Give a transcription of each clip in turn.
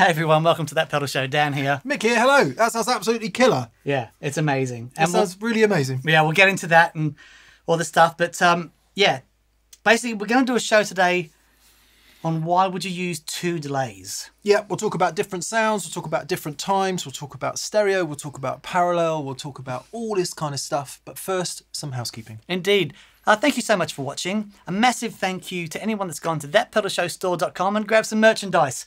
Hey everyone, welcome to that pedal show. Dan here. Mick here, hello. That sounds absolutely killer. Yeah, it's amazing. That And we'll, sounds really amazing. yeah, we'll get into that and all the stuff. But um, yeah, basically, we're going to do a show today on why would you use two delays. Yeah, we'll talk about different sounds, we'll talk about different times, we'll talk about stereo, we'll talk about parallel, we'll talk about all this kind of stuff. But first, some housekeeping. Indeed. Uh, thank you so much for watching. A massive thank you to anyone that's gone to thatpedalshowstore.com and grabbed some merchandise.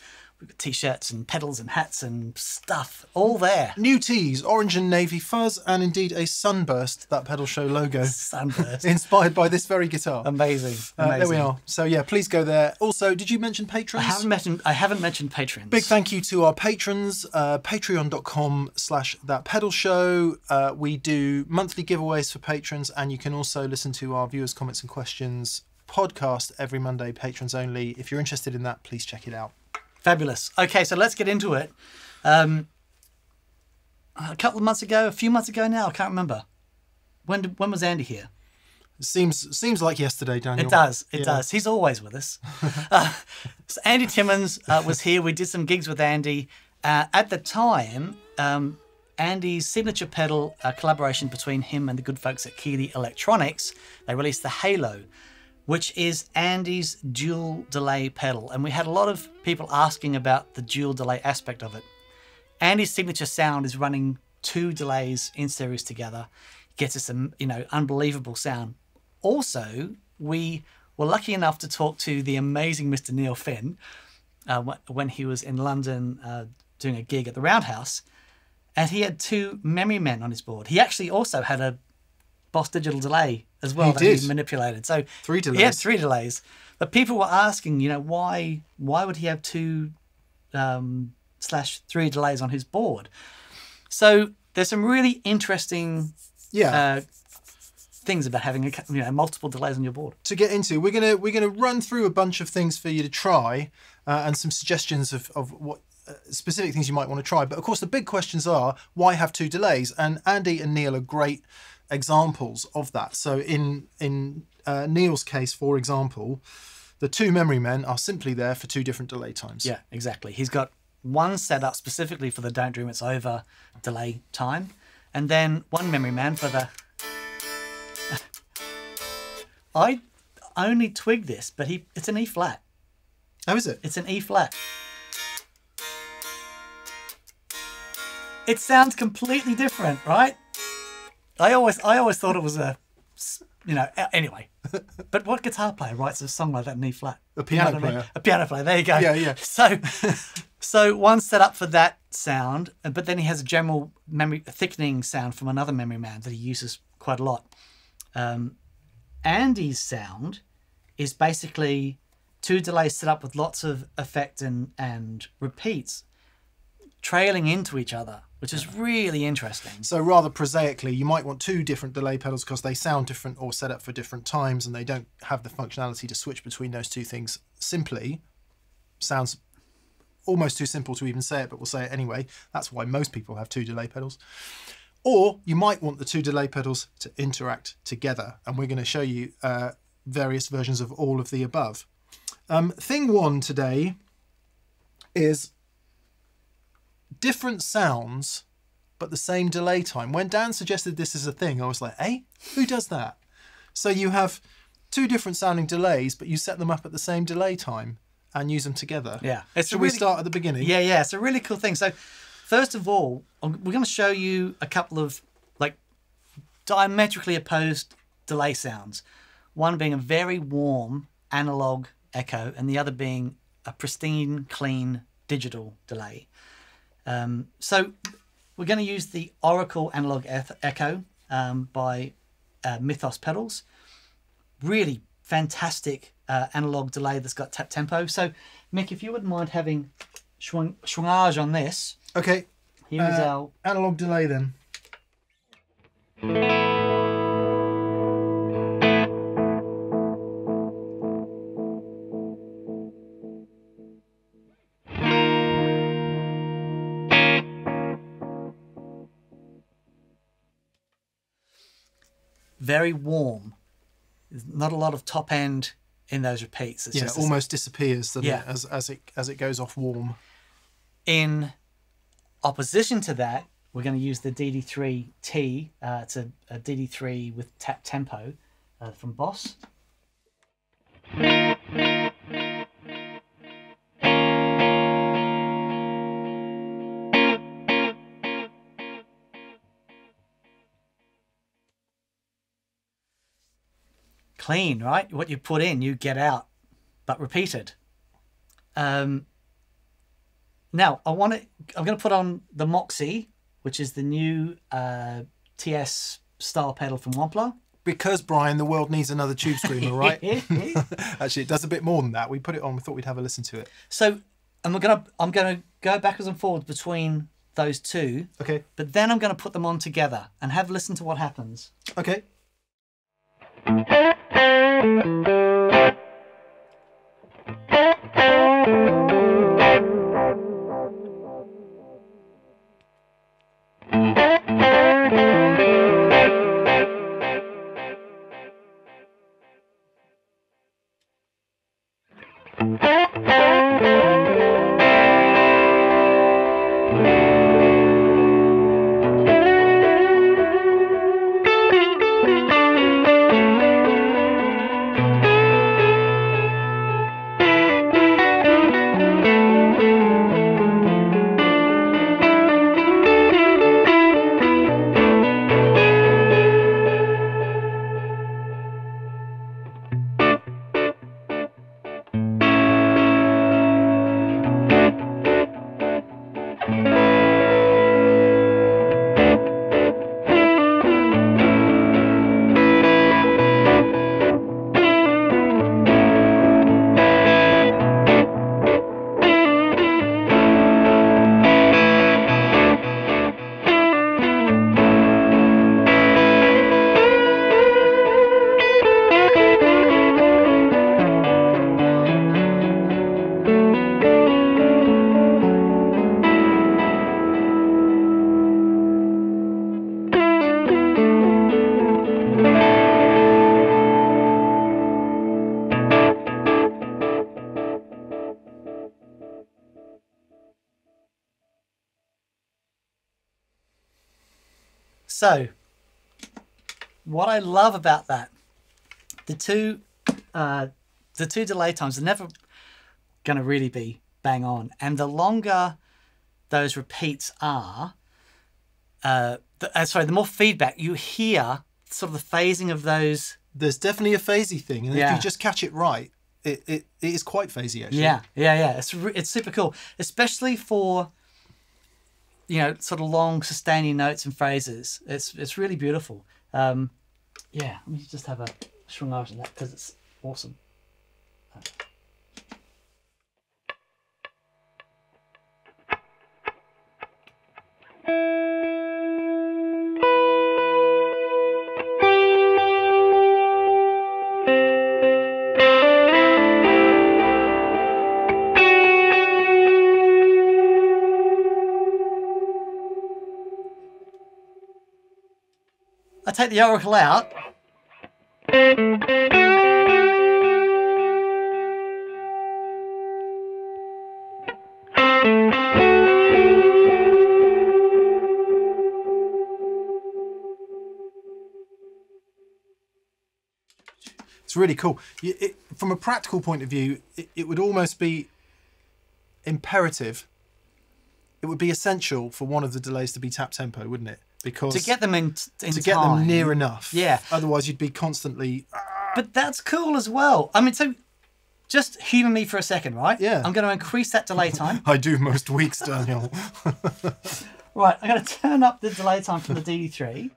T-shirts and pedals and hats and stuff all there. New tees orange and navy fuzz, and indeed a sunburst, that pedal show logo, Sunburst. inspired by this very guitar. Amazing. Uh, Amazing. there we are. So yeah, please go there. Also, did you mention patrons? I haven't mentioned I haven't mentioned patrons. Big thank you to our patrons, uh, patreon.com slash that pedal show. Uh, we do monthly giveaways for patrons, and you can also listen to our viewers' comments and questions podcast every Monday, patrons only. If you're interested in that, please check it out. Fabulous. Okay, so let's get into it. Um, a couple of months ago, a few months ago now, I can't remember. When did, when was Andy here? Seems seems like yesterday, Daniel. It does. It Yeah. does. He's always with us. uh, so Andy Timmons uh, was here. We did some gigs with Andy. Uh, at the time, um, Andy's signature pedal uh, collaboration between him and the good folks at Keeley Electronics, they released the Halo, which is Andy's dual delay pedal. And we had a lot of people asking about the dual delay aspect of it. Andy's signature sound is running two delays in series together, gets us a you know unbelievable sound. Also, we were lucky enough to talk to the amazing Mr. Neil Finn uh, when he was in London uh, doing a gig at the Roundhouse, and he had two memory men on his board. He actually also had a Boss Digital delay as well He that did. he manipulated. So Three delays. Yeah, three delays, but people were asking, you know, why why would he have two um, slash three delays on his board? So there's some really interesting Yeah. uh, things about having a, you know multiple delays on your board. to get into. We're gonna we're gonna run through a bunch of things for you to try uh, and some suggestions of of what. Uh, specific things you might want to try, but of course the big questions are why have two delays? And Andy and Neil are great examples of that. So in in uh, Neil's case, for example, the two memory men are simply there for two different delay times. Yeah, exactly. He's got one set up specifically for the "Don't Dream It's Over" delay time, and then one memory man for the. I only twigged this, but he it's an E flat. How is it? It's an E flat. It sounds completely different, right? I always I always thought it was a you know anyway. But what guitar player writes a song like that in E flat? A piano what I mean? player. A piano player. There you go. Yeah, yeah. So so one set up for that sound, but then he has a general memory thickening sound from another memory man that he uses quite a lot. Um, Andy's sound is basically two delays set up with lots of effect and, and repeats trailing into each other, which is really interesting. So rather prosaically, you might want two different delay pedals because they sound different or set up for different times, and they don't have the functionality to switch between those two things simply. Sounds almost too simple to even say it, but we'll say it anyway. That's why most people have two delay pedals. Or you might want the two delay pedals to interact together, and we're going to show you uh, various versions of all of the above. Um, thing one today is different sounds but the same delay time. When Dan suggested this as a thing, I was like, eh? Who does that? So you have two different sounding delays, but you set them up at the same delay time and use them together. Yeah, it's Should a we start at the beginning? Yeah, yeah, it's a really cool thing. So, first of all, we're going to show you a couple of like diametrically opposed delay sounds. One being a very warm analog echo, and the other being a pristine, clean digital delay. Um, so, we're going to use the Oracle Analog Echo um, by uh, Mythos Pedals. Really fantastic uh, analog delay that's got tap tempo. So, Mick, if you wouldn't mind having schwung, schwungage on this, Okay. here is Uh, our Analog delay then. Very warm. There's not a lot of top end in those repeats. It's Yeah, just this- almost disappears Yeah. it, as as it as it goes off warm. In opposition to that, we're going to use the DD3T. Uh, it's a, a DD3 with tap tempo uh, from Boss. Clean, right? What you put in, you get out, but repeated. Um, now I want to. I'm going to put on the Moxie, which is the new uh, TS style pedal from Wampler. Because Brian, the world needs another tube screamer, right? Actually, it does a bit more than that. We put it on. We thought we'd have a listen to it. So and we're gonna I'm gonna go backwards and forwards between those two, Okay. but then I'm gonna put them on together and have a listen to what happens. Okay. Thank you. So, what I love about that, the two, uh, the two delay times are never going to really be bang on, and the longer those repeats are, uh, the, uh, sorry, the more feedback you hear, sort of the phasing of those. There's definitely a phasey thing, and if you just catch it right, it, it, it is quite phasey actually. Yeah, yeah, yeah. It's it's super cool, especially for you know sort of long sustaining notes and phrases. It's it's really beautiful. Um, yeah, let me just have a swing over that because it's awesome. Take the oracle out. It's really cool. It, from a practical point of view, it, it would almost be imperative. It would be essential for one of the delays to be tap tempo, wouldn't it? Because to get them in, in to get time. them near enough. Yeah. Otherwise, you'd be constantly. But that's cool as well. I mean, so just humour me for a second, right? Yeah. I'm going to increase that delay time. I do most weeks, Daniel. right, I'm going to turn up the delay time from the DD3.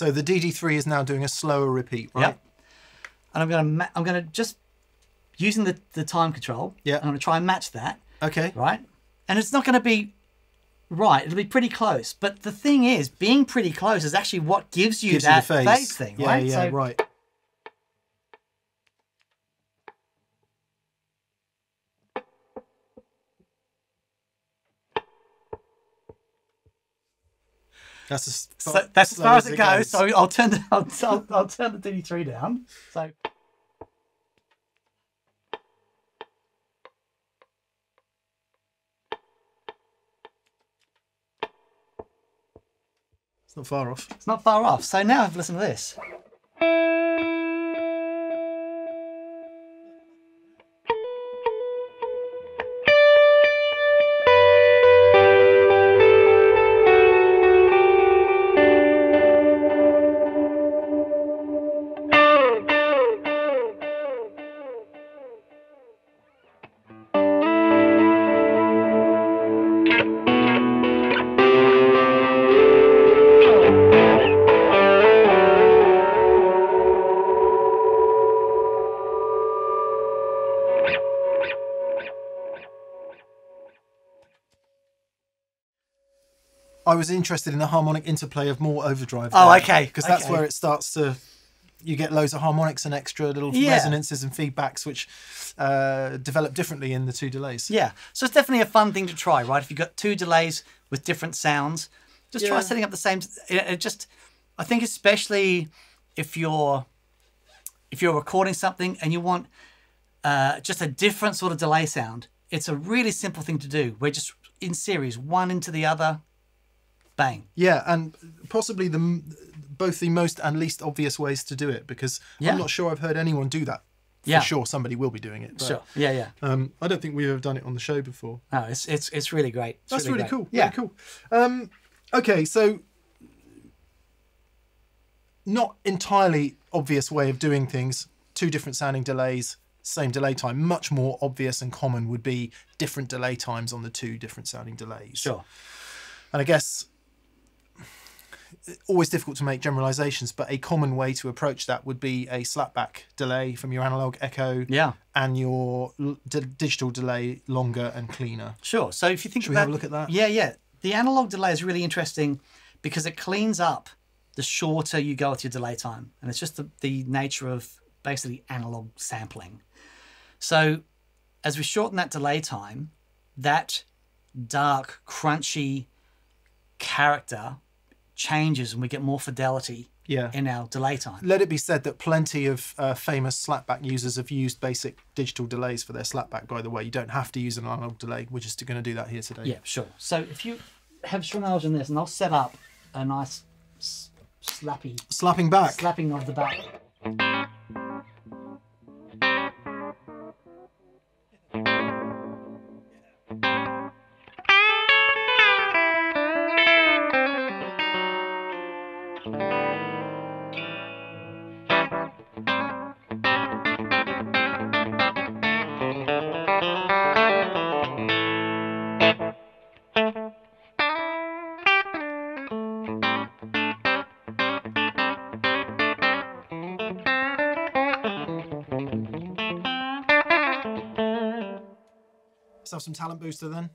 so the DD3 is now doing a slower repeat, right? Yep. And I'm going to ma- I'm going to just using the, the time control. Yeah. I'm going to try and match that, Okay. right? And it's not going to be right. It'll be pretty close. But the thing is, being pretty close is actually what gives you Gives that you phase thing, yeah, right? Yeah, so right. That's as So far, that's as far as it goes. So. I'll turn the I'll, I'll, I'll turn the DD3 down. So It's not far off. it's not far off. So now I've listened to this. Was interested in the harmonic interplay of more overdrive. Oh, okay, Because that's okay. where it starts to. You get loads of harmonics and extra little Yeah. resonances and feedbacks, which uh, develop differently in the two delays. Yeah. So it's definitely a fun thing to try, right? If you've got two delays with different sounds, just try setting up the same. It just, I think, especially if you're if you're recording something and you want uh, just a different sort of delay sound, it's a really simple thing to do. We're just in series, one into the other, bang. Yeah, and possibly the both the most and least obvious ways to do it because Yeah. I'm not sure I've heard anyone do that. For Yeah. sure, somebody will be doing it. But, Sure. Yeah, yeah. Um, I don't think we've ever done it on the show before. No, it's it's it's really great. It's That's really, great. cool. Yeah. Really cool. Um, okay, so not entirely obvious way of doing things. Two different sounding delays, same delay time. Much more obvious and common would be different delay times on the two different sounding delays. Sure. And I guess always difficult to make generalizations, but a common way to approach that would be a slapback delay from your analog echo Yeah. and your digital delay longer and cleaner. Sure. So if you think Should we have a look at that? Yeah, yeah. The analog delay is really interesting because it cleans up the shorter you go with your delay time, and it's just the, the nature of basically analog sampling. So as we shorten that delay time, that dark, crunchy character changes, and we get more fidelity Yeah. in our delay time. Let it be said that plenty of uh, famous slapback users have used basic digital delays for their slapback, by the way. You don't have to use an analog delay. We're just going to do that here today. Yeah, sure. So if you have Shrinage in this, and I'll set up a nice s- slappy Slapping back. slapping of the back. Some talent booster then.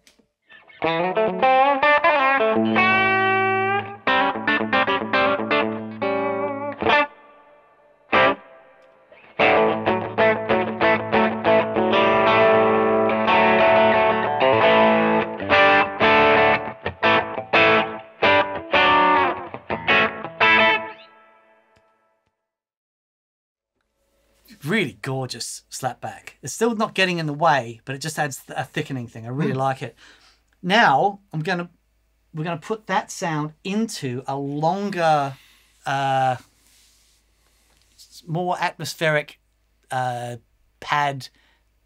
Gorgeous slapback. It's still not getting in the way, but it just adds a thickening thing. I really like it. Now I'm gonna we're gonna put that sound into a longer, uh, more atmospheric, uh, pad,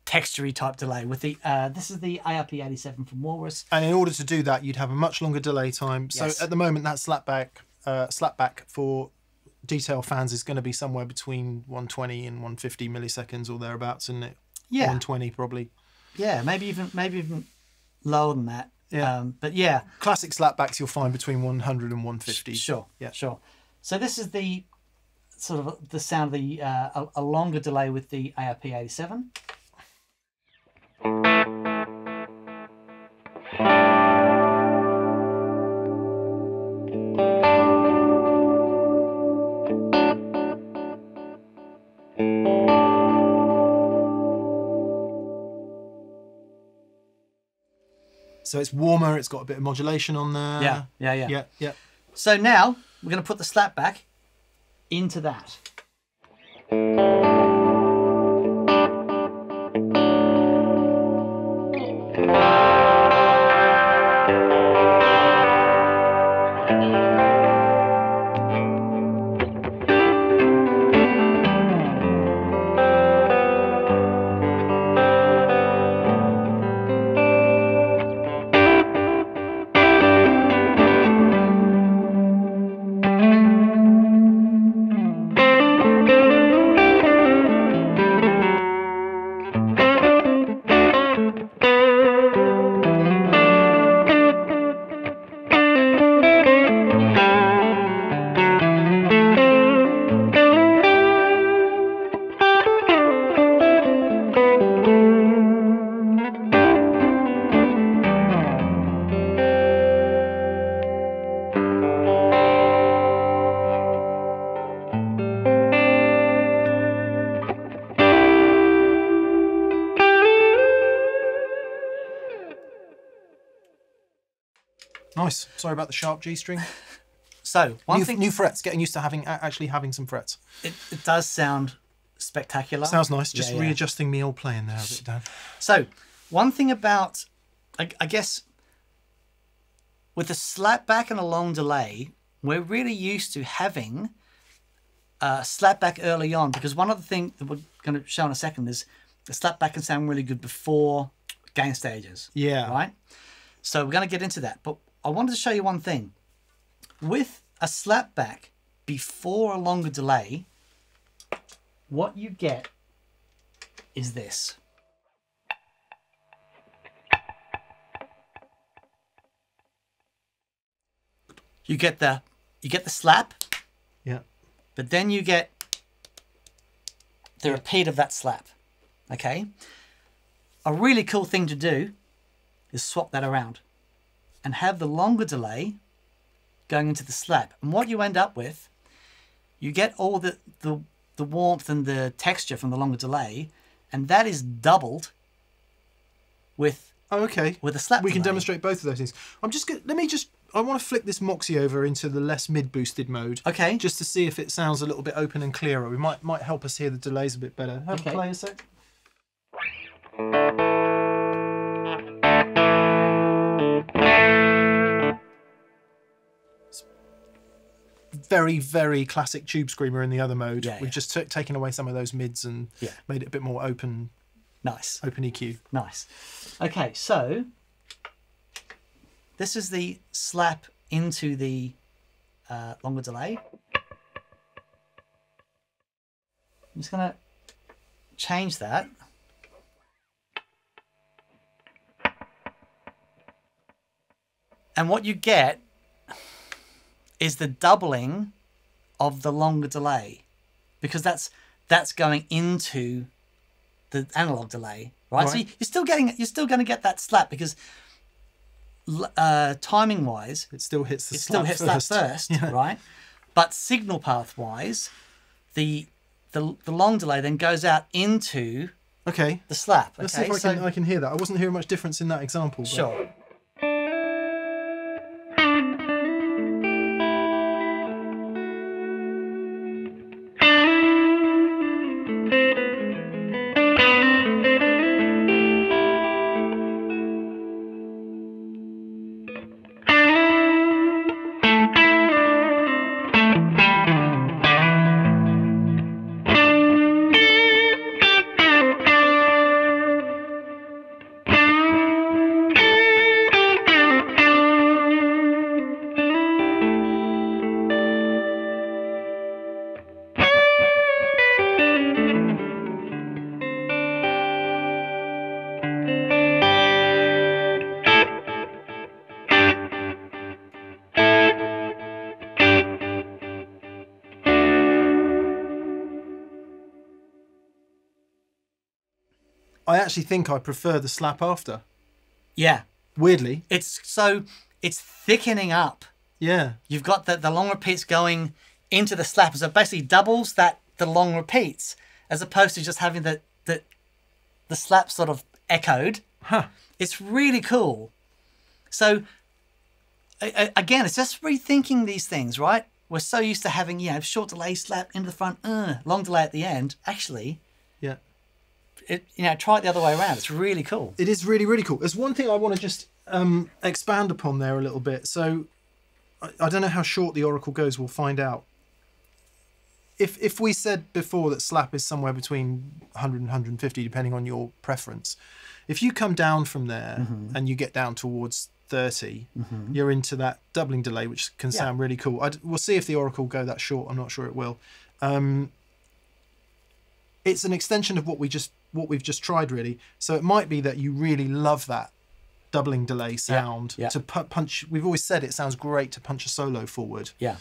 textury type delay with the uh, this is the ARP87 from Walrus. And in order to do that, you'd have a much longer delay time. So Yes. at the moment, that slapback, uh, slapback for detail fans is going to be somewhere between 120 and 150 milliseconds or thereabouts, isn't it? Yeah, 120 probably. yeah, maybe even maybe even lower than that. Yeah. Um, but yeah, Classic slapbacks you'll find between 100 and 150. Sure. Yeah. Sure. So this is the sort of the sound of the uh, a, a longer delay with the ARP 87. So it's warmer. It's got a bit of modulation on there. Yeah. Yeah. Yeah. Yeah. Yeah. So now we're going to put the slap back into that. Nice. Sorry about the sharp G string. So one New, thing, new frets. Getting used to having actually having some frets. it, it does sound spectacular. Sounds nice. Just Yeah, yeah. readjusting me old playing there a bit, Dan. So, one thing about, I, I guess, with a slap back and a long delay, we're really used to having a slap back early on because one of the things that we're going to show in a second is the slap back can sound really good before gain stages. Yeah. Right? So, we're going to get into that. But I wanted to show you one thing. With a slapback before a longer delay, what you get is this. You get the you get the slap, Yeah. but then you get the repeat of that slap. Okay? A really cool thing to do is swap that around and have the longer delay going into the slap. And what you end up with, you get all the, the, the warmth and the texture from the longer delay, and that is doubled with Oh, okay. with a slap we can demonstrate both of those things. I'm just gonna, let me just I want to flick this Moxie over into the less mid boosted mode. Okay. Just to see if it sounds a little bit open and clearer. We might might help us hear the delays a bit better. Have Okay. a play a sec. Very, very classic tube screamer in the other mode. Yeah, We've yeah. just took taken away some of those mids and Yeah. made it a bit more open, Nice. open EQ. Nice. Okay, so this is the slap into the uh, longer delay. I'm just going to change that. And what you get is the doubling of the longer delay because that's that's going into the analog delay, right? So Right. you- you're still getting you're still going to get that slap because uh, timing wise, It still hits the it still slap hits first. that first, Yeah. right? But signal path wise, the the the long delay then goes out into Okay. the slap. Let's see if I so can I can hear that. I wasn't hearing much difference in that example. but- sure. Actually think I prefer the slap after. Yeah, Weirdly. it's so it's thickening up. Yeah. You've got the the long repeats going into the slap, so it basically doubles that the long repeats as opposed to just having the the the slap sort of echoed. Huh. It's really cool. So again, it's just rethinking these things, right? We're so used to having, you know, short delay, slap into the front, uh, long delay at the end. Actually, Yeah. It, you know, try it the other way around. It's really cool. It is really, really cool. There's one thing I want to just um, expand upon there a little bit. So I, I don't know how short the Oracle goes. We'll find out. If if we said before that slap is somewhere between 100 and 150, depending on your preference, if you come down from there and you get down towards 30, you're into that doubling delay, which can Yeah. sound really cool. i we'll see if the Oracle go that short. I'm not sure it will. Um, it's an extension of what we just what we've just tried really so it might be that you really love that doubling delay sound yeah. to pu- punch we've always said it sounds great to punch a solo forward Yeah.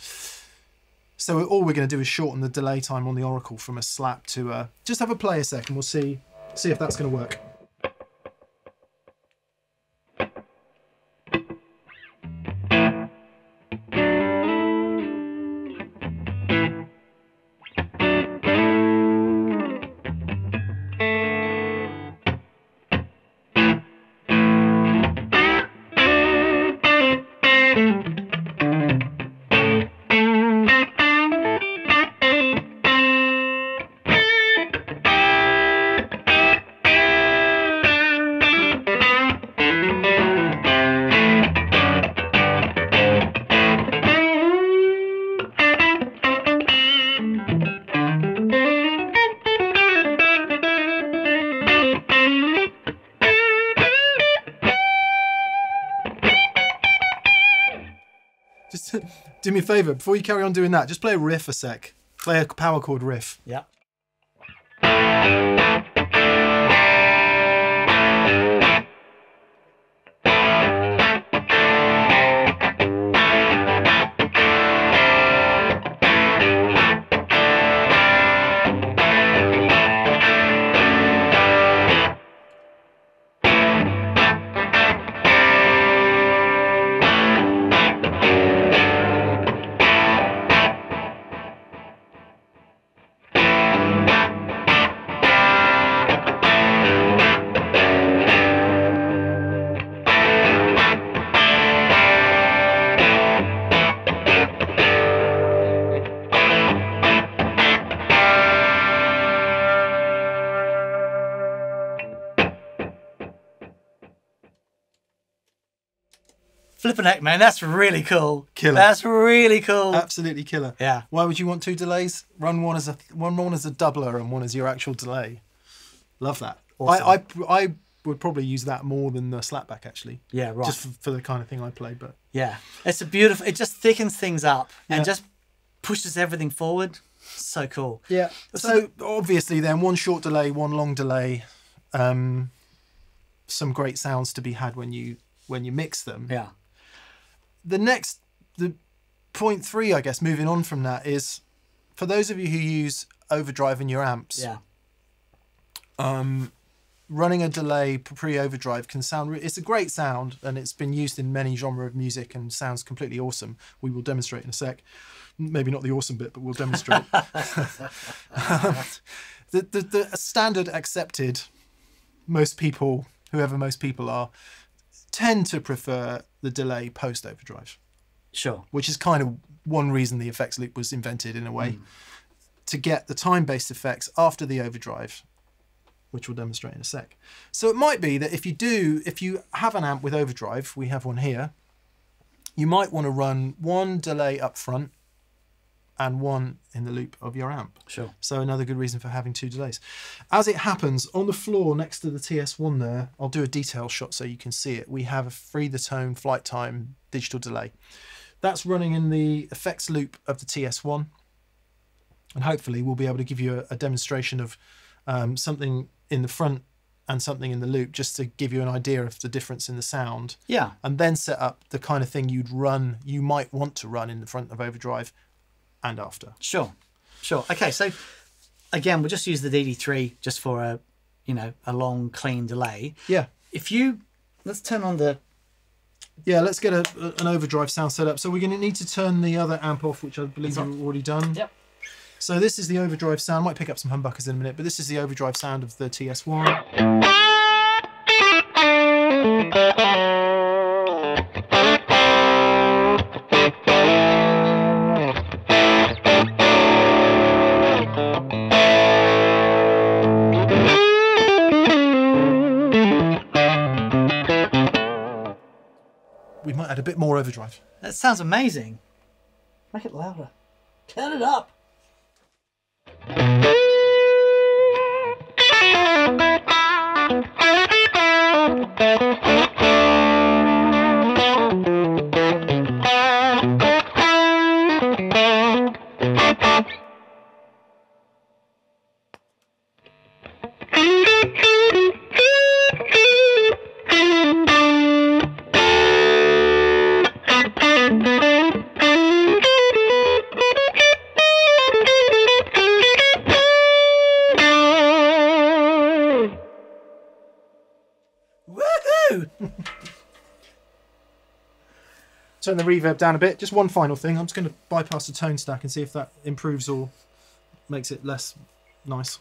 so all we're going to do is shorten the delay time on the oracle from a slap to a just have a play a second we'll see see if that's going to work do me a favor before you carry on doing that just play a riff a sec play a power chord riff Yeah. Man, that's really cool. Killer. That's really cool. absolutely killer yeah. Why would you want two delays? Run one as a one one as a doubler and one as your actual delay. Love that. Awesome. I, I I would probably use that more than the slapback actually. Yeah, right. Just for, for the kind of thing I play, but Yeah, it's a beautiful. It just thickens things up and Yeah. just pushes everything forward. So cool. yeah. So obviously, then one short delay, one long delay. Um, some great sounds to be had when you when you mix them. Yeah, the next the point three i guess moving on from that is for those of you who use overdrive in your amps yeah, um running a delay pre overdrive can sound it's a great sound and it's been used in many genre of music and sounds completely awesome. We will demonstrate in a sec. Maybe not the awesome bit but we'll demonstrate. The, the the standard accepted most people whoever most people are tend to prefer the delay post overdrive sure. which is kind of one reason the effects loop was invented in a way. Hmm. To get the time based effects after the overdrive which we'll demonstrate in a sec. So it might be that if you do if you have an amp with overdrive we have one here you might want to run one delay up front and one in the loop of your amp Sure. so another good reason for having two delays. As it happens, on the floor next to the TS1 there, I'll do a detail shot so you can see it. We have a free the tone flight time digital delay. That's running in the effects loop of the TS1. And hopefully we'll be able to give you a, a demonstration of um, something in the front and something in the loop just to give you an idea of the difference in the sound Yeah, and then set up the kind of thing you'd run, you might want to run in the front of overdrive and after. sure, sure. Okay, so again, we'll just use the DD3 just for a, you know, a long clean delay. Yeah. If you let's turn on the Yeah, let's get a, an overdrive sound set up. So we're going to need to turn the other amp off, which I believe That's you've already done. Yep. So this is the overdrive sound. Might pick up some humbuckers in a minute, but this is the overdrive sound of the TS1. bit more overdrive. That sounds amazing. Make it louder. Turn it up. Turn the reverb down a bit. Just one final thing. I'm just going to bypass the tone stack and see if that improves or makes it less nice.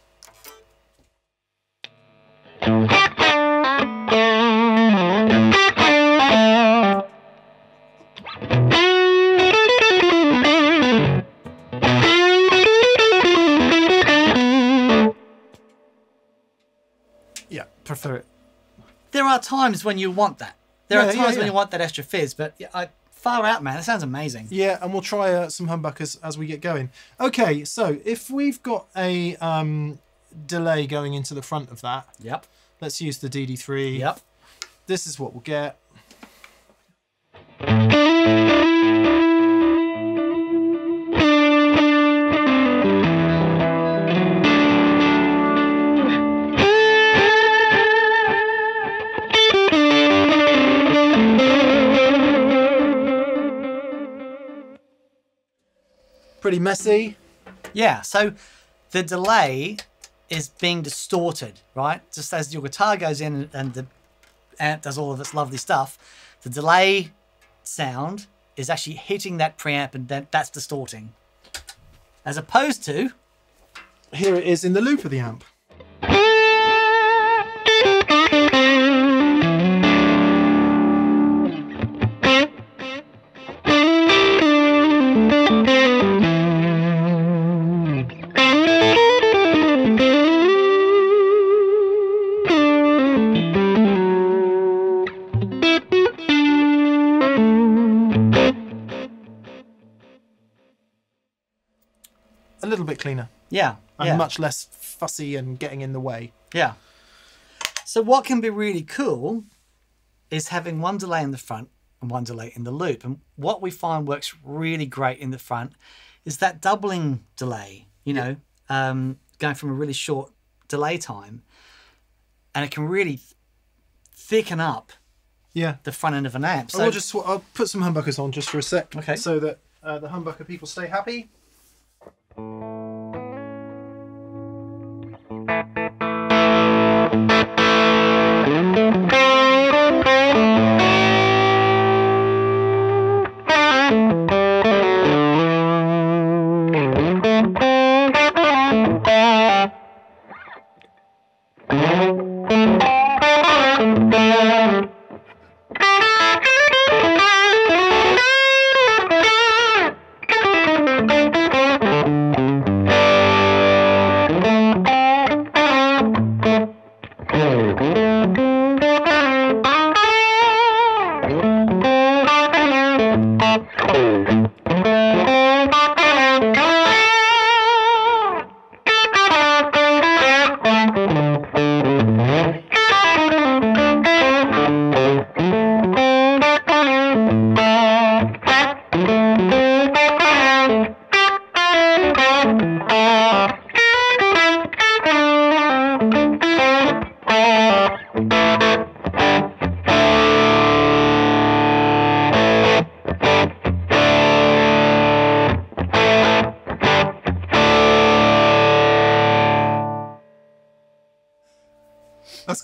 Are times when you want that. There Yeah, are yeah, times when you want that extra fizz, but I, far out, man. That sounds amazing. Yeah, and we'll try uh, some humbuckers as we get going. Okay, so if we've got a um, delay going into the front of that, Yep. let's use the DD3. Yep. This is what we'll get. Pretty messy. Yeah. So the delay is being distorted, right? Just as your guitar goes in and- the amp does all of its lovely stuff, the delay sound is actually hitting that preamp and then that's distorting. As opposed to Here it is in the loop of the amp. Yeah, and yeah. much less fussy and getting in the way. Yeah. So what can be really cool is having one delay in the front and one delay in the loop. And what we find works really great in the front is that doubling delay, you know, um, going from a really short delay time. And it can really thicken up Yeah. the front end of an amp. I'll just I'll put some humbuckers on just for a sec, Okay. so that uh, the humbucker people stay happy.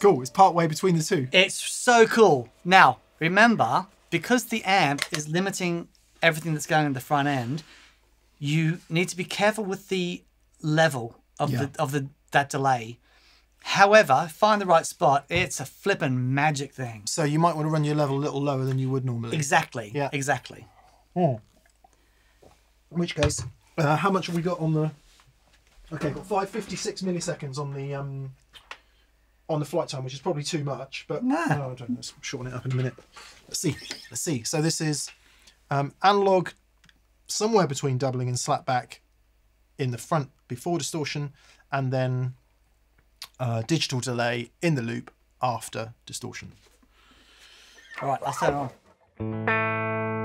Cool. It's part way between the two. It's so cool. Now, remember, because the amp is limiting everything that's going in the front end, you need to be careful with the level of Yeah. the of the that delay. However, find the right spot. It's a flippin' magic thing. So you might want to run your level a little lower than you would normally. Exactly. Yeah. Exactly. In which case, uh, how much have we got on the? Okay, got five fifty six milliseconds on the um on the flight time, which is probably too much. But Nah. oh, I don't know. Let's shorten it up in a minute. Let's see. Let's see. So this is um, analog, somewhere between doubling and slapback in the front before distortion, and then uh, digital delay in the loop after distortion. All right, let's turn it on.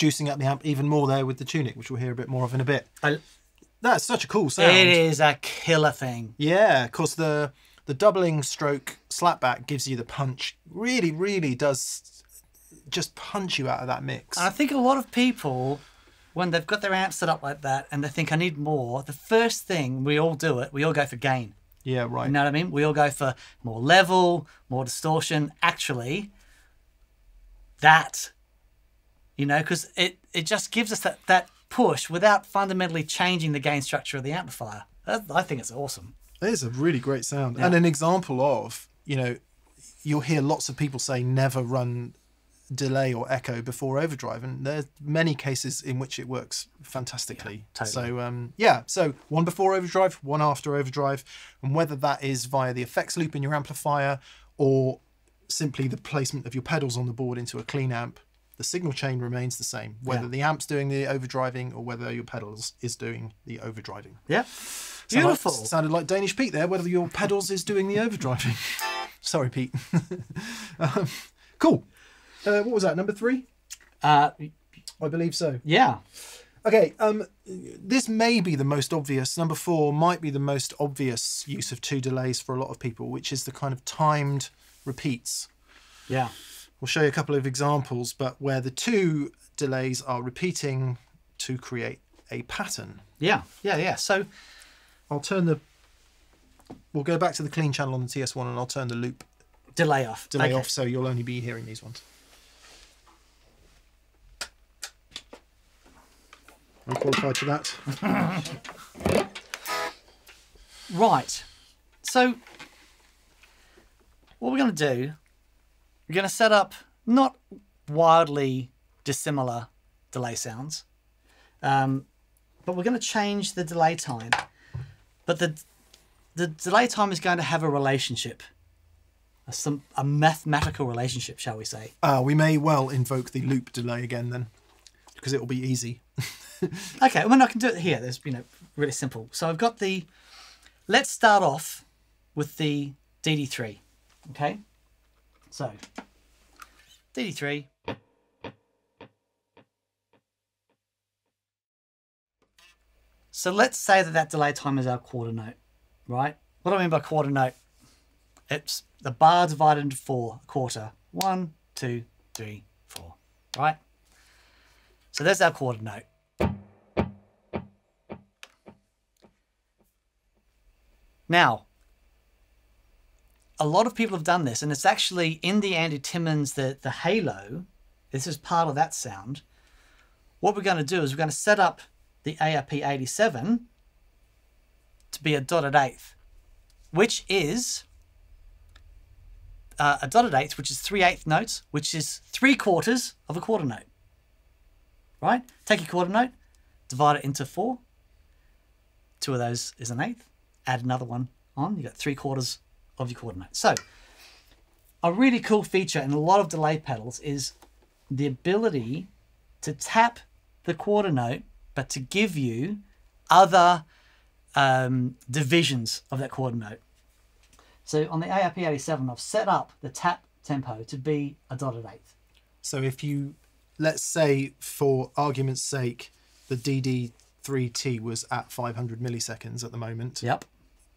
Juicing up the amp even more there with the tunic, which we'll hear a bit more of in a bit. I, That's such a cool sound. it is a killer thing. Yeah, because the the doubling stroke slapback gives you the punch. Really, really does just punch you out of that mix. I think a lot of people, when they've got their amp set up like that and they think I need more, the first thing we all do it, we all go for gain. yeah, right. You know what I mean? We all go for more level, more distortion. Actually, that, you know, because it, it just gives us that, that push without fundamentally changing the gain structure of the amplifier. That, I think it's awesome. It is a really great sound Yeah. and an example of you know you'll hear lots of people say never run delay or echo before overdrive and there's many cases in which it works fantastically totally. so um yeah so one before overdrive one after overdrive and whether that is via the effects loop in your amplifier or simply the placement of your pedals on the board into a clean amp the signal chain remains the same whether Yeah. the amp's doing the overdriving or whether your pedals is doing the overdriving Yeah. Sound like- Beautiful. sounded like Danish Pete there, whether your pedals is doing the overdriving. Sorry, Pete. um, cool. Uh, what was that? Number three? Uh, I believe so. yeah. Okay. Um, this may be the most obvious. Number four might be the most obvious use of two delays for a lot of people, which is the kind of timed repeats. Yeah. We'll show you a couple of examples, but where the two delays are repeating to create a pattern. Yeah. Yeah. Yeah. So, I'll turn the. We'll go back to the clean channel on the TS1 and I'll turn the loop delay off. delay Okay. off, so you'll only be hearing these ones. I'm qualified for that. Right. So, what we're going to do, we're going to set up not wildly dissimilar delay sounds. Um, but we're going to change the delay time. But the the delay time is going to have a relationship, a, some a mathematical relationship, shall we say? Uh, we may well invoke the loop delay again then, because it will be easy. Okay, well, I can do it here. There's you know really simple. So I've got the. Let's start off with the DD3. Okay. So DD3. So let's say that that delay time is our quarter note, right? What do I mean by quarter note? It's the bar divided into four, quarter. One, two, three, four, right? So there's our quarter note. Now, a lot of people have done this, and it's actually in the Andy Timmons, the, the Halo. This is part of that sound. What we're going to do is we're going to set up the ARP 87 to be a dotted eighth, which is uh, a dotted eighth, which is three eighth notes, which is three quarters of a quarter note. Right? Take your quarter note, divide it into four. Two of those is an eighth. Add another one on. You got three quarters of your quarter note. So, a really cool feature in a lot of delay pedals is the ability to tap the quarter note, but to give you other um, divisions of that quarter note. So on the ARP87, I've set up the tap tempo to be a dotted eighth. So if you, let's say for argument's sake, the DD3T was at 500 milliseconds at the moment. Yep.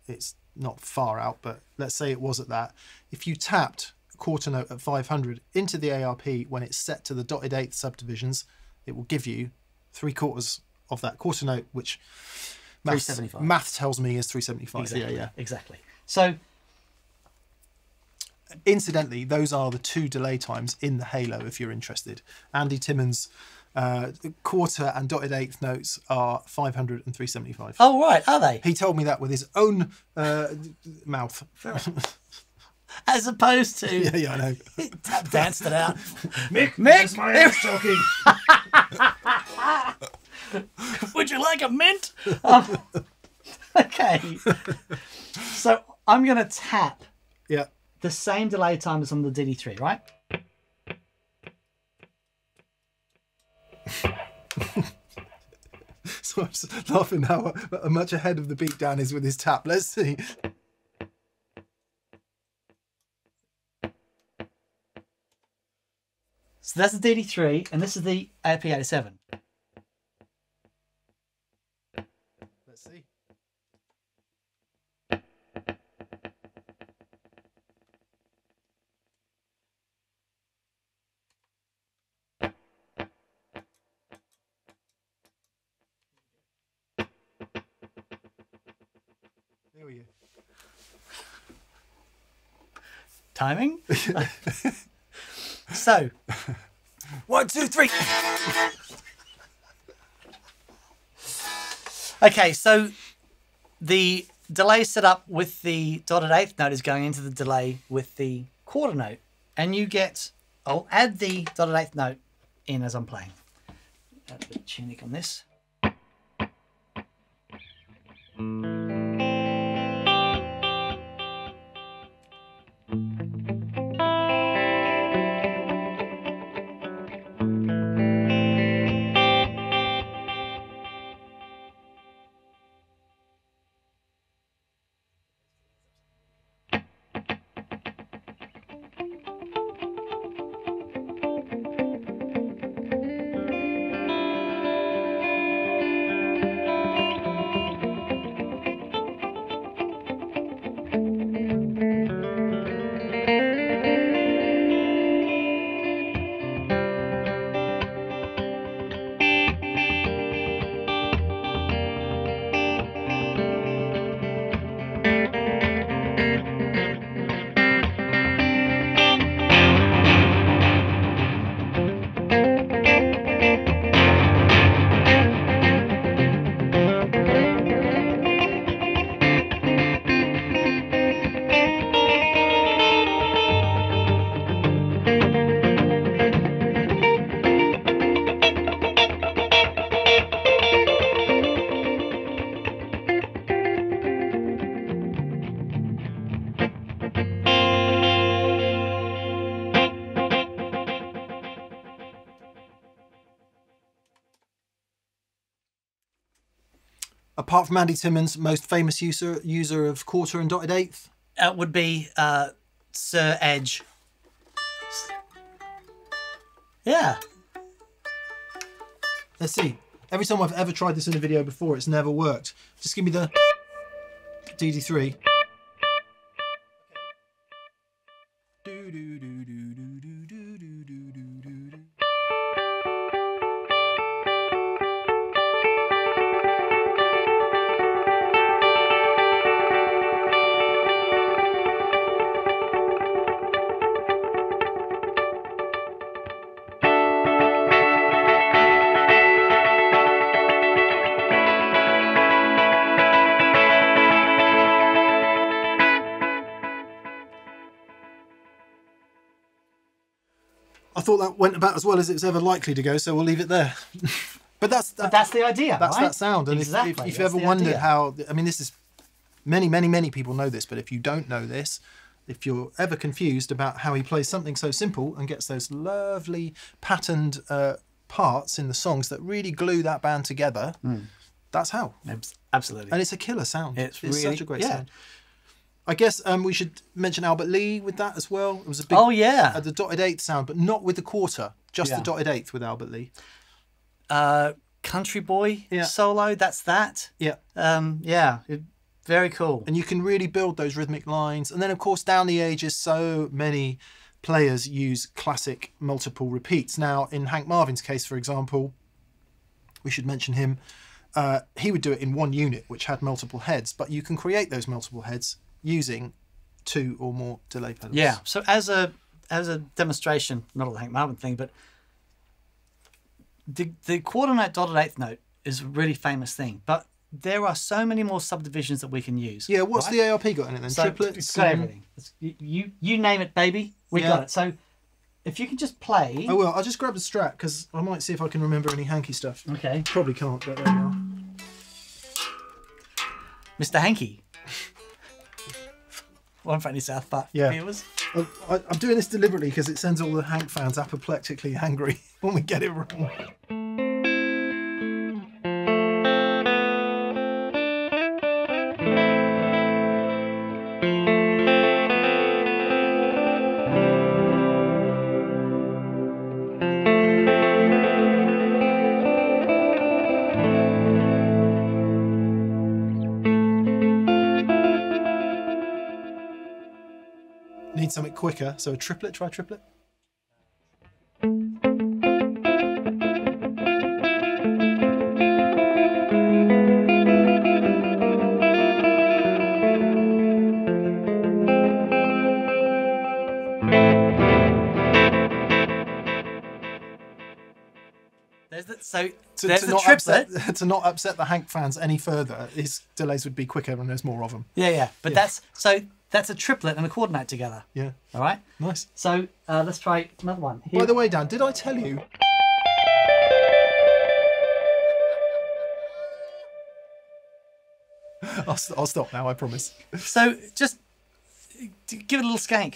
It's not far out, but let's say it was at that. If you tapped a quarter note at 500 into the ARP when it's set to the dotted eighth subdivisions, it will give you three quarters of that quarter note, which maths, math tells me is 375. Exactly. Yeah, yeah. Exactly. So Incidentally, those are the two delay times in the Halo if you're interested. Andy Timmons' uh, quarter and dotted eighth notes are 500 and 375. Oh right, are they? He told me that with his own uh, mouth. As opposed to yeah, yeah, I know. tap danced it out. Mick, Mick, my ass talking. Would you like a mint? Um, okay. So I'm gonna tap yeah. the same delay time as on the DD3, right? So I'm laughing how uh, much ahead of the beat Dan is with his tap. Let's see. So that's the DD3, and this is the ARP87. We go. Timing. so, one, two, three. okay, so the delay set up with the dotted eighth note is going into the delay with the quarter note, and you get. I'll add the dotted eighth note in as I'm playing. Add a bit of tunic on this. Apart from Andy Timmons, most famous user user of quarter and dotted eighth. It would be uh, Sir Edge. Yeah. Let's see. Every time I've ever tried this in a video before, it's never worked. Just give me the DD3. Went about as well as it's ever likely to go, so we'll leave it there. but that's that, But that's the idea. that's right? that sound. And if- exactly. if, if, you that's ever wondered idea. how, I mean, this is many, many, many people know this, but if you don't know this, if you're ever confused about how he plays something so simple and gets those lovely patterned uh, parts in the songs that really glue that band together, that's how. Absolutely. And it's a killer sound. It's such really- a great yeah. sound. I guess um, we should mention Albert Lee with that as well. It was a big oh yeah. uh, the dotted eighth sound, but not with the quarter, just Yeah. the dotted eighth with Albert Lee. uh, Country Boy Yeah. solo. That's that. Yeah. Um, yeah. It, very cool. and you can really build those rhythmic lines. And then, of course, down the ages, so many players use classic multiple repeats. Now, in Hank Marvin's case, for example, we should mention him. Uh, he would do it in one unit, which had multiple heads, but you can create those multiple heads using two or more delay pedals. Yeah. So as a as a demonstration, not a Hank Marvin thing, but the the quarter note dotted eighth note is a really famous thing. But there are so many more subdivisions that we can use. Yeah, what's right? the ARP got in it then? So Triplets? It's got everything. It's, you, you name it, baby. We Yeah. got it. So if you can just play. Oh, I will. I'll just grab the strat because I might see if I can remember any hanky stuff. Okay. Probably can't, but there we are. Mr. Hanky. One for any South Park Yeah. viewers. I, I'm doing this deliberately because it sends all the Hank fans apoplectically angry when we get it wrong. Quicker, so a triplet. Try triplet. So To, there's to not triplet. upset, to not upset the Hank fans any further, his delays would be quicker and there's more of them. Yeah, yeah. But that's so that's a triplet and a note together. Yeah, All right. nice. So uh, let's try another one. Here- By the way, Dan, did I tell you? I'll, st- I'll stop now, I promise. so just give it a little skank.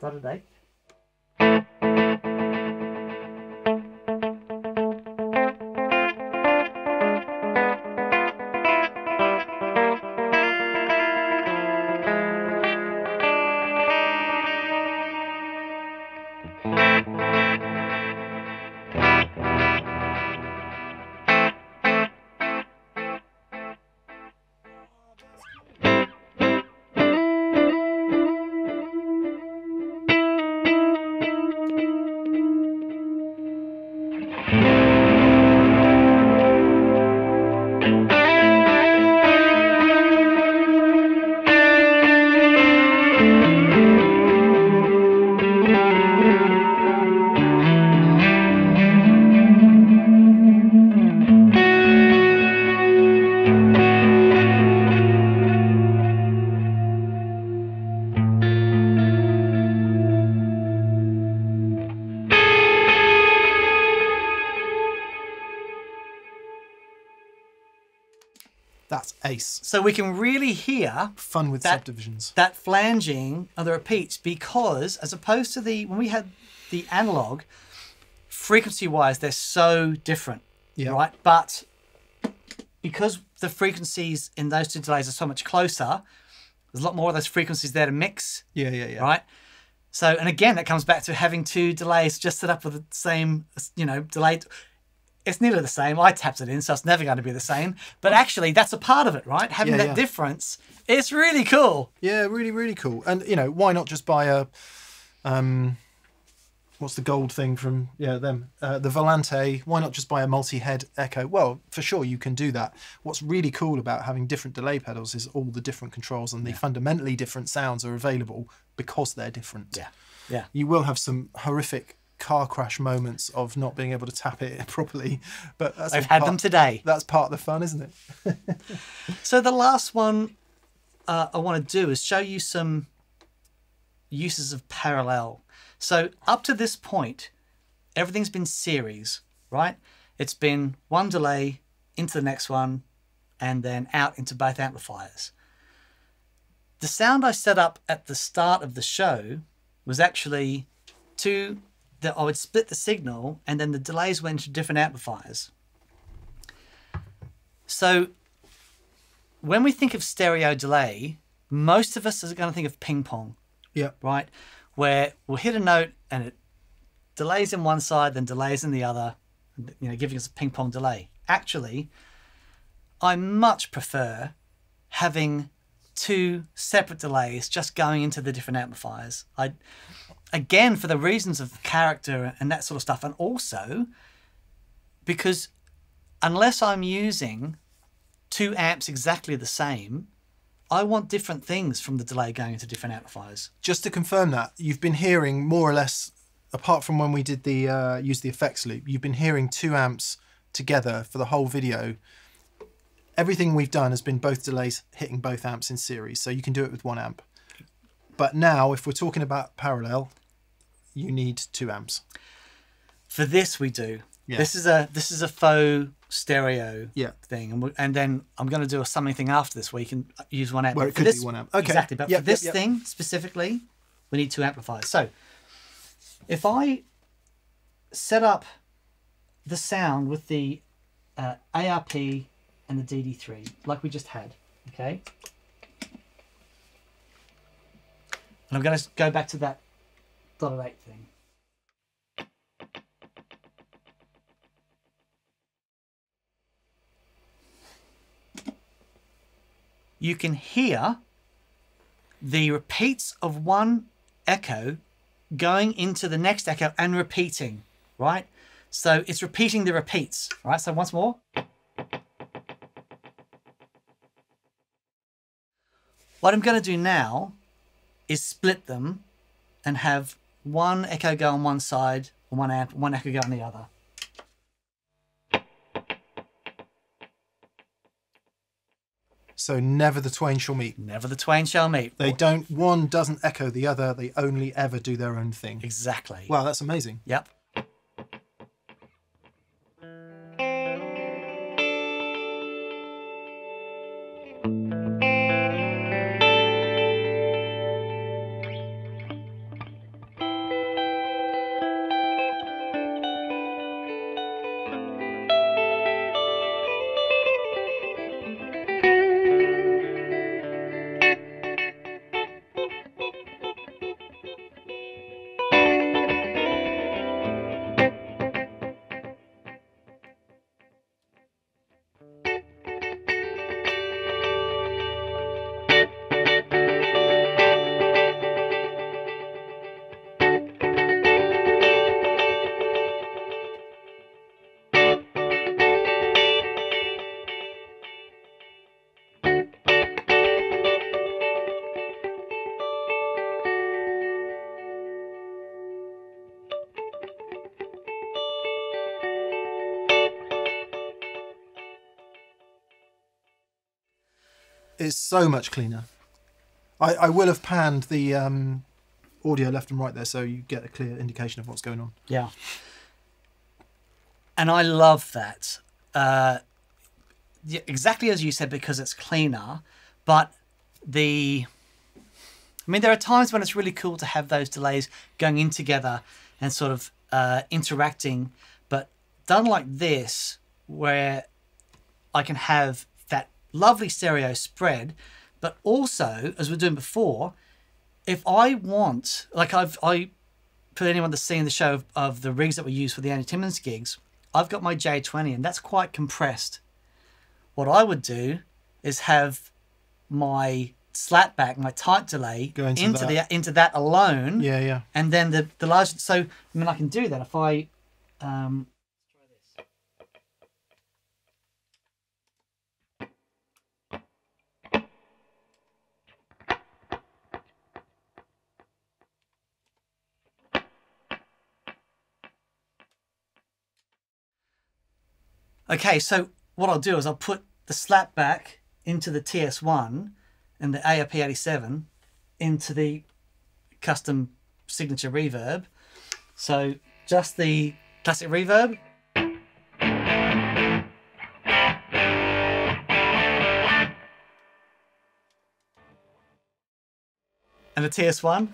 Dotted So we can really hear Fun with That- subdivisions. that flanging of the repeats because as opposed to the when we had the analog frequency wise they're so different Yeah. right but because the frequencies in those two delays are so much closer there's a lot more of those frequencies there to mix Yeah, yeah, yeah. right so and again that comes back to having two delays just set up with the same you know delay it's nearly the same i tapped it in so it's never going to be the same but actually that's a part of it right having Yeah, that yeah. difference it's really cool Yeah, really, really cool. And you know, why not just buy a um what's the gold thing from yeah, them? Uh, the Volante. Why not just buy a multi-head echo? Well, for sure you can do that. What's really cool about having different delay pedals is all the different controls and the fundamentally different sounds are available because they're different. yeah yeah You will have some horrific car crash moments of not being able to tap it properly, but that's I've had part- them today. That's part of the fun, isn't it? So the last one uh, I want to do is show you some uses of parallel. So up to this point, everything's been series, right? It's been one delay into the next one, and then out into both amplifiers. The sound I set up at the start of the show was actually two that I would split the signal, and then the delays went to different amplifiers. So when we think of stereo delay, most of us are going to think of ping pong, Yeah. right? Where we'll hit a note and it delays in one side, then delays in the other, you know, giving us a ping pong delay. Actually, I much prefer having two separate delays just going into the different amplifiers. I again for the reasons of character and that sort of stuff and also because unless I'm using two amps exactly the same, I want different things from the delay going into different amplifiers. just to confirm that you've been hearing more or less apart from when we did the uh, use the effects loop you've been hearing two amps together for the whole video everything we've done has been both delays hitting both amps in series so you can do it with one amp but now if we're talking about parallel you need two amps For this, we do. Yeah. This is a this is a faux stereo Yeah. thing, and and then I'm going to do a something thing after this where you can use one amp. Where it for could be one amp. Okay. Exactly, but Yep, for this yep, yep. thing specifically, we need two amplifiers. So if I set up the sound with the uh, ARP and the DD3 like we just had, okay. And I'm going to go back to that dotted eight thing. You can hear the repeats of one echo going into the next echo and repeating, right? So it's repeating the repeats, right? So once more. What I'm going to do now is split them and have one echo go on one side and one amp, one echo go on the other. so never the twain shall meet Never the twain shall meet. they don't one doesn't echo the other they only ever do their own thing Exactly. wow that's amazing Yep. Is so much cleaner. I, I will have panned the um, audio left and right there so you get a clear indication of what's going on. Yeah. And I love that. Uh, exactly as you said because it's cleaner, but the I mean there are times when it's really cool to have those delays going in together and sort of uh, interacting, but done like this where I can have lovely stereo spread, but also as we are doing before, if I want like I've I put anyone that's seen the show of, of the rigs that we use for the Andy Timmons gigs, I've got my J20 and that's quite compressed. What I would do is have my slapback, my tight delay Go into into, that. the into that alone, Yeah, yeah. and then the the large. So I mean, I can do that if I. Um, Okay, so what I'll do is I'll put the slap back into the TS1 and the ARP87 into the custom signature reverb. So just the classic reverb. And the TS1.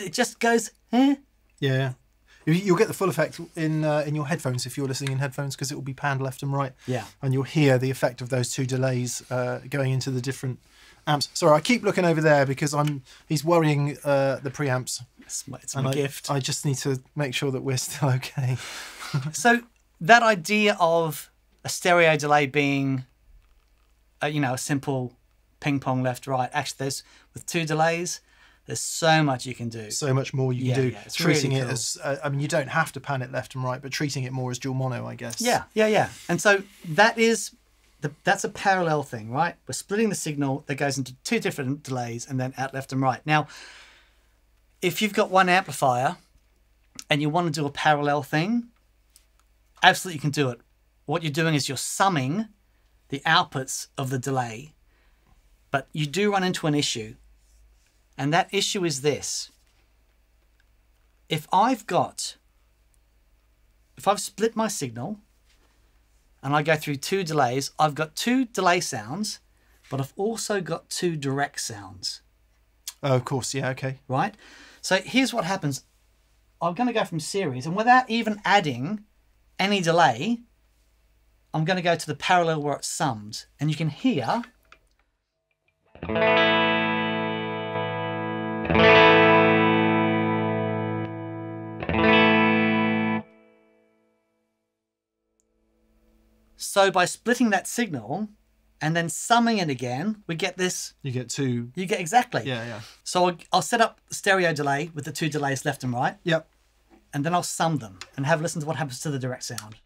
It, just goes, eh? Yeah. You- You'll get the full effect in uh, in your headphones if you're listening in headphones because it will be panned left and right. Yeah. And you'll hear the effect of those two delays uh, going into the different amps. Sorry, I keep looking over there because I'm he's worrying uh, the preamps. It's my, it's my I, gift. I just need to make sure that we're still okay. So that idea of a stereo delay being, a, you know, a simple ping pong left right. Actually, there's with two delays, there's so much you can do. So much more you Yeah, can do. yeah, it's treating really it cool. as uh, I mean, you don't have to pan it left and right, but treating it more as dual mono, I guess. Yeah, yeah, yeah. And so that is the that's a parallel thing, right? We're splitting the signal that goes into two different delays and then out left and right. Now, if you've got one amplifier and you want to do a parallel thing, absolutely you can do it. What you're doing is you're summing the outputs of the delay, but you do run into an issue. And that issue is this. If I've got if I've split my signal and I go through two delays, I've got two delay sounds, but I've also got two direct sounds, Oh, of course. Yeah. Okay. right? So here's what happens. I'm going to go from series, and without even adding any delay, I'm going to go to the parallel where it's summed, and you can hear. So by splitting that signal and then summing it again, we get this. You get two. You get exactly. Yeah. Yeah. So I'll, I'll set up stereo delay with the two delays left and right, Yep. and then I'll sum them and have a listen to what happens to the direct sound.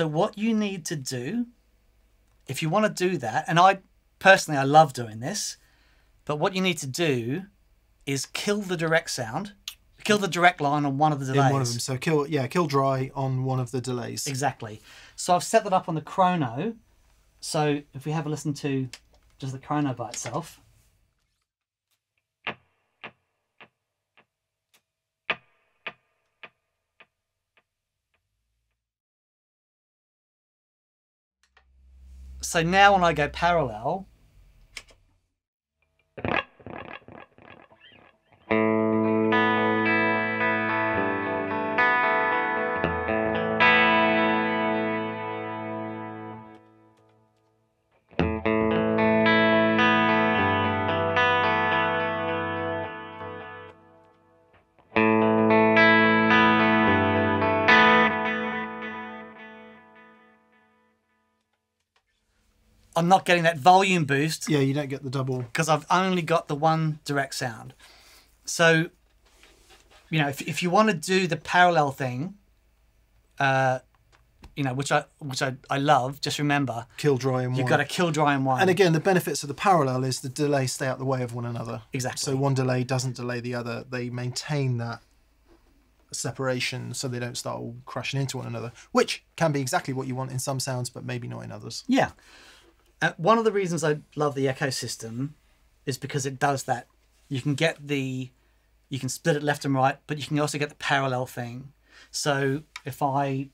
So what you need to do, if you want to do that, and I personally I love doing this, but what you need to do is kill the direct sound, kill the direct line on one of the delays. In one of them. So kill. Yeah. Kill dry on one of the delays. Exactly. So I've set that up on the chrono. So if we have a listen to just the chrono by itself. So now when I go parallel, I'm not getting that volume boost Yeah, you don't get the double. because I've only got the one direct sound. So, you know, if, if you want to do the parallel thing, uh, you know, which I which I, I love, just remember Kill dry one. you've got to kill dry in one. And again, the benefits of the parallel is the delays stay out the way of one another. Exactly. So one delay doesn't delay the other. They maintain that separation so they don't start all crashing into one another, which can be exactly what you want in some sounds, but maybe not in others. Yeah. Uh, one of the reasons I love the Echosystem is because it does that. You can get the, you can split it left and right, but you can also get the parallel thing. So if I,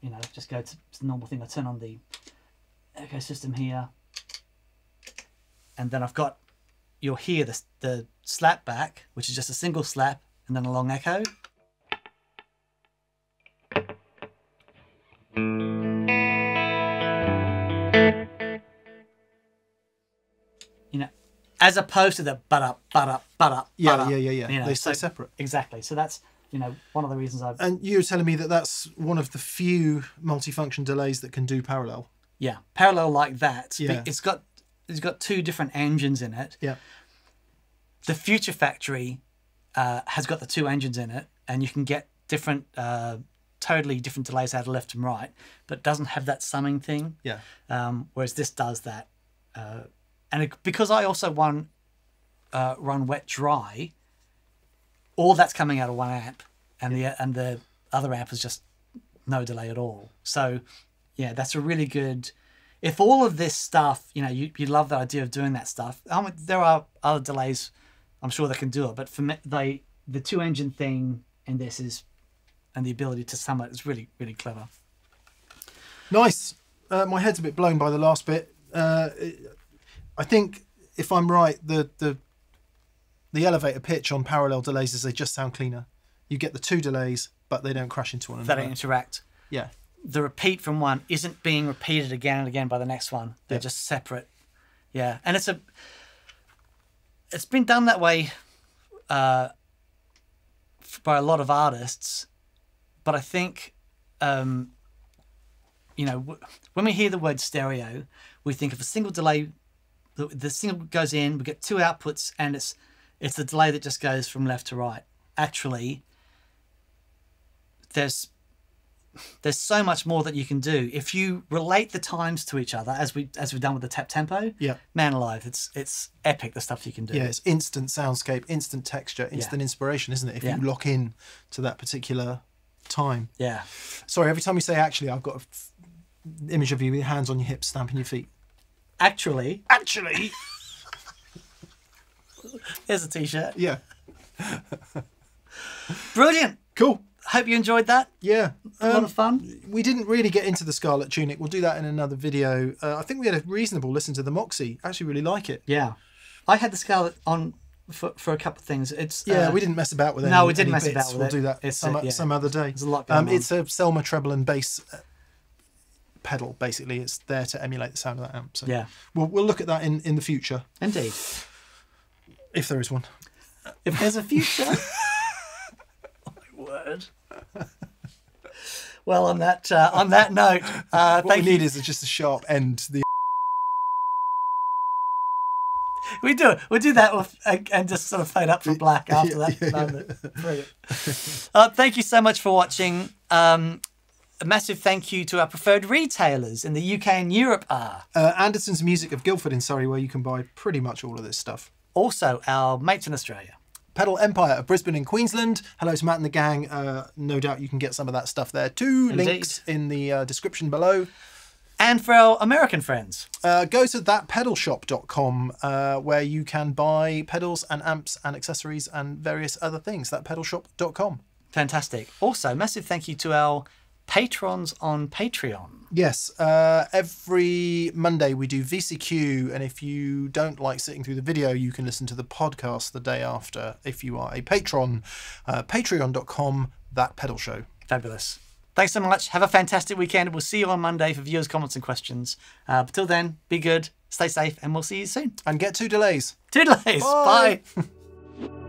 you know, just go to the normal thing, I turn on the Echosystem here, and then I've got, you'll hear the, the slap back, which is just a single slap and then a long echo. As opposed to the but up, but up, but up. Yeah, but up, yeah, yeah, yeah. You know, They stay so- separate. Exactly. So that's you know one of the reasons I've And you were telling me that that's one of the few multifunction delays that can do parallel. yeah parallel like that. Yeah. It's got it's got two different engines in it. Yeah. The Future Factory uh, has got the two engines in it, and you can get different, uh, totally different delays out of left and right, but doesn't have that summing thing. Yeah. um, whereas this does that. Uh, and because I also run uh, run wet dry, all that's coming out of one amp, and the and the other amp is just no delay at all. So yeah, that's a really good. If all of this stuff, you know, you, you love the idea of doing that stuff. I mean, there are other delays, I'm sure that can do it, but for me, they the two engine thing and this is, and the ability to sum it is really really clever. Nice. Uh, my head's a bit blown by the last bit. Uh, I think if I'm right, the the the elevator pitch on parallel delays is they just sound cleaner. You get the two delays, but they don't crash into one another. They don't interact. Yeah. the repeat from one isn't being repeated again and again by the next one. They're Yeah. just separate. Yeah, and it's a it's been done that way uh, by a lot of artists, but I think um, you know when we hear the word stereo, we think of a single delay. The, the single goes in, we get two outputs, and it's it's the delay that just goes from left to right. Actually, there's there's so much more that you can do if you relate the times to each other as we as we've done with the tap tempo Yeah. man alive it's it's epic the stuff you can do Yeah, it's instant soundscape, instant texture, instant inspiration, isn't it? If Yeah. you lock in to that particular time. yeah Sorry, every time you say actually, I've got a f- image of you with your hands on your hips, stamping your feet. Actually Actually, here's a t-shirt yeah, brilliant cool. hope you enjoyed that Yeah, a lot Um, of fun we didn't really get into the Scarlett Tunic. We'll do that in another video. Uh, I think we had a reasonable listen to the Moxie. Actually, really like it. yeah i had the Scarlett on for, for a couple of things it's Yeah, uh, we didn't mess about with it. no, we didn't mess about with it. we'll it. do that It's, some, uh, yeah. some other day. There's a lot going um, on. It's a Selmer treble and bass uh, pedal. Basically, it's there to emulate the sound of that amp. So yeah we'll we'll look at that in in the future indeed if there is one. if there's a future my word well on that uh, on that note uh What thank we you need is just a sharp end. to The We do it. We'll do that with, and and just sort of fade up for black after that yeah, yeah. moment. Brilliant. Uh, thank you so much for watching. Um, a massive thank you to our preferred retailers in the UK and Europe are uh, Andertons Music of Guildford in Surrey, where you can buy pretty much all of this stuff. also our mates in Australia. Pedal Empire of Brisbane in Queensland. Hello to Matt and the gang. Uh, no doubt you can get some of that stuff there too. Indeed. Links in the uh, description below. And for our American friends, Uh, go to thatpedalshop.com uh, where you can buy pedals and amps and accessories and various other things. Thatpedalshop.com. fantastic. Also, massive thank you to our patrons on Patreon. Yes, uh, every Monday we do VCQ, and if you don't like sitting through the video, you can listen to the podcast the day after if you are a patron. Uh, Patreon.com, that pedal show. Fabulous. Thanks so much. Have a fantastic weekend. We'll see you on Monday for viewers' comments and questions. Uh, but till then, be good, stay safe, and we'll see you soon. And get two delays. Toodles. Bye. Bye.